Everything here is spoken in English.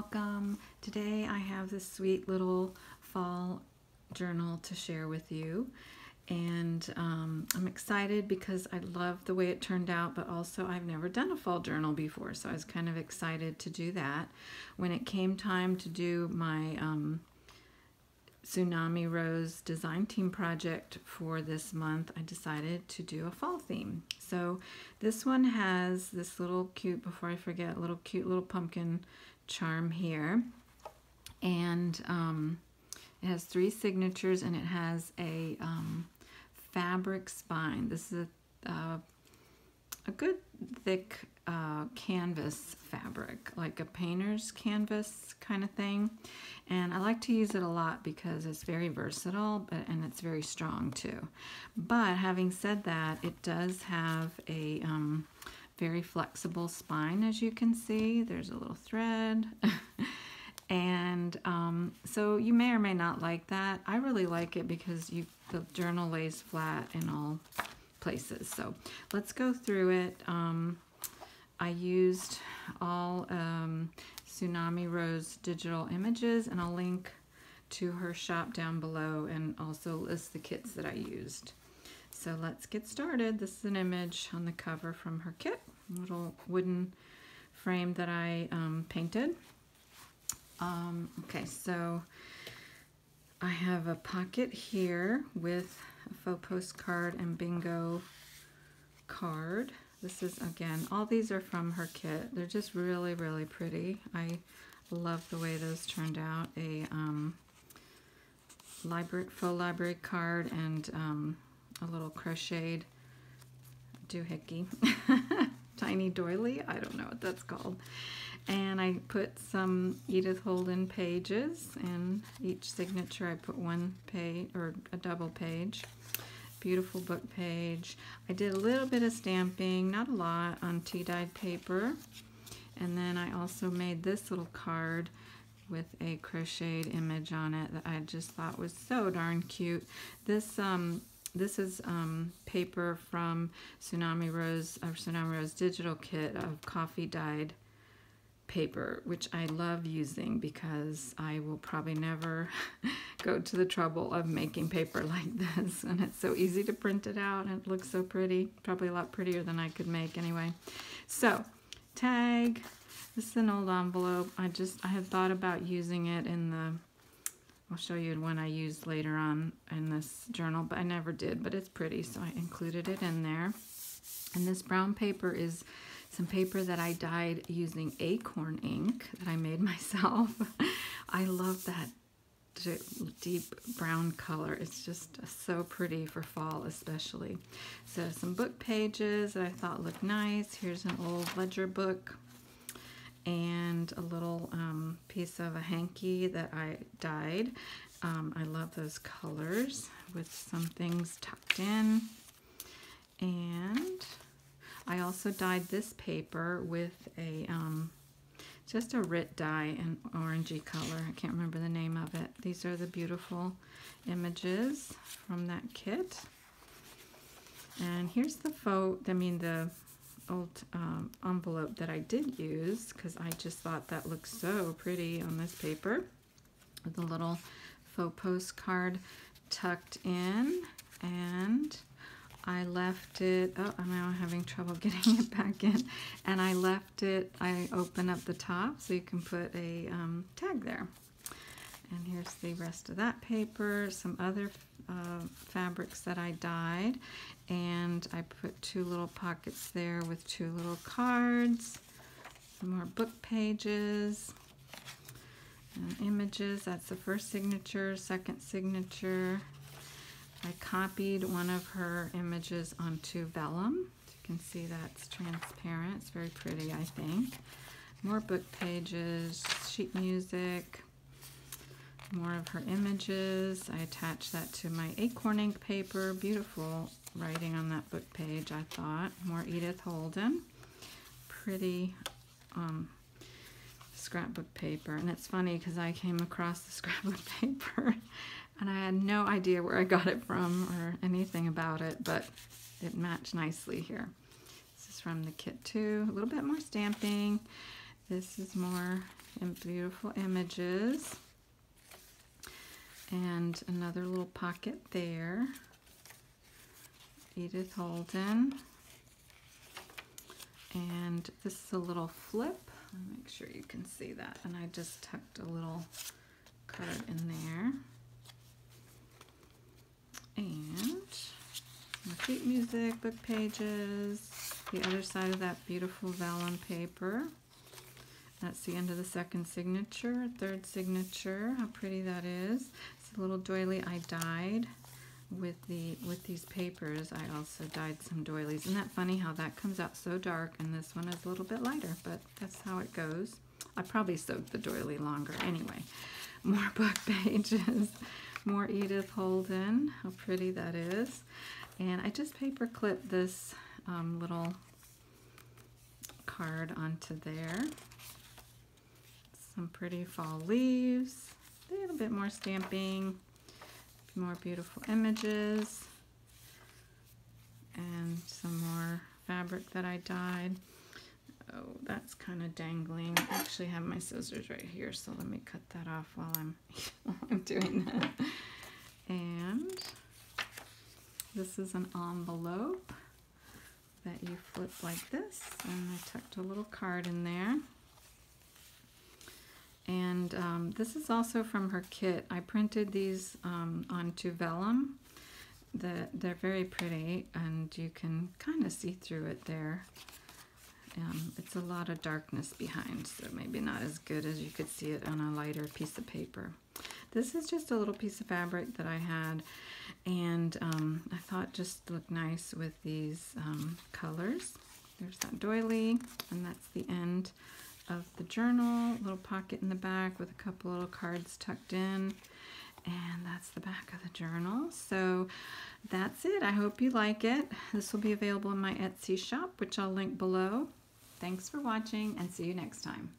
welcome. Today I have this sweet little fall journal to share with you and um, I'm excited because I love the way it turned out but also I've never done a fall journal before so I was kind of excited to do that. When it came time to do my um, Tsunami Rose design team project for this month, I decided to do a fall theme. So this one has this little cute, before I forget, little cute little pumpkin charm here. And um, it has three signatures and it has a um, fabric spine. This is a, uh, a good thick uh, canvas fabric, like a painter's canvas kind of thing. And I like to use it a lot because it's very versatile but, and it's very strong too. But having said that, it does have a um, very flexible spine as you can see. There's a little thread. and um, so you may or may not like that. I really like it because you the journal lays flat in all places. So let's go through it. Um, I used all um, Tsunami Rose digital images and I'll link to her shop down below and also list the kits that I used. So let's get started. This is an image on the cover from her kit, little wooden frame that I um, painted. Um, okay, so I have a pocket here with a faux postcard and bingo card. This is, again, all these are from her kit. They're just really, really pretty. I love the way those turned out. A um, library, faux library card and um, a little crocheted doohickey. Tiny doily, I don't know what that's called. And I put some Edith Holden pages, and each signature I put one page, or a double page beautiful book page. I did a little bit of stamping, not a lot, on tea-dyed paper. And then I also made this little card with a crocheted image on it that I just thought was so darn cute. This um, this is um, paper from Tsunami Rose, or Tsunami Rose Digital Kit of coffee dyed paper, which I love using because I will probably never go to the trouble of making paper like this. And it's so easy to print it out and it looks so pretty. Probably a lot prettier than I could make anyway. So, tag. This is an old envelope. I just, I had thought about using it in the, I'll show you one I used later on in this journal, but I never did, but it's pretty, so I included it in there. And this brown paper is some paper that I dyed using acorn ink that I made myself. I love that deep brown color. It's just so pretty for fall especially. So some book pages that I thought looked nice. Here's an old ledger book and a little um, piece of a hanky that I dyed. Um, I love those colors with some things tucked in. And I also dyed this paper with a um, just a RIT dye in orangey color. I can't remember the name of it. These are the beautiful images from that kit. And here's the faux, I mean the old um, envelope that I did use because I just thought that looked so pretty on this paper. With a little faux postcard tucked in and I left it, oh, I'm now having trouble getting it back in, and I left it, I open up the top so you can put a um, tag there. And here's the rest of that paper, some other uh, fabrics that I dyed, and I put two little pockets there with two little cards, some more book pages, and images. That's the first signature, second signature, I copied one of her images onto vellum. You can see that's transparent. It's very pretty, I think. More book pages, sheet music, more of her images. I attached that to my acorn ink paper. Beautiful writing on that book page, I thought. More Edith Holden. Pretty um, scrapbook paper. And it's funny because I came across the scrapbook paper and I had no idea where I got it from or anything about it, but it matched nicely here. This is from the kit too. A little bit more stamping. This is more beautiful images. And another little pocket there. Edith Holden. And this is a little flip. Make sure you can see that. And I just tucked a little card in there. And sheet music, book pages, the other side of that beautiful vellum paper. That's the end of the second signature, third signature. How pretty that is. A little doily I dyed with the with these papers. I also dyed some doilies. Isn't that funny how that comes out so dark and this one is a little bit lighter, but that's how it goes. I probably soaked the doily longer anyway. More book pages, more Edith Holden. How pretty that is. And I just paper clipped this um, little card onto there. Some pretty fall leaves, bit more stamping, more beautiful images, and some more fabric that I dyed. Oh, that's kind of dangling. I actually have my scissors right here, so let me cut that off while I'm, while I'm doing that. And this is an envelope that you flip like this, and I tucked a little card in there. This is also from her kit. I printed these um, onto vellum. The, they're very pretty, and you can kind of see through it there. Um, it's a lot of darkness behind, so maybe not as good as you could see it on a lighter piece of paper. This is just a little piece of fabric that I had, and um, I thought just looked nice with these um, colors. There's that doily, and that's the end of the journal. Little pocket in the back with a couple little cards tucked in. And that's the back of the journal. So that's it. I hope you like it. This will be available in my Etsy shop, which I'll link below. Thanks for watching and see you next time.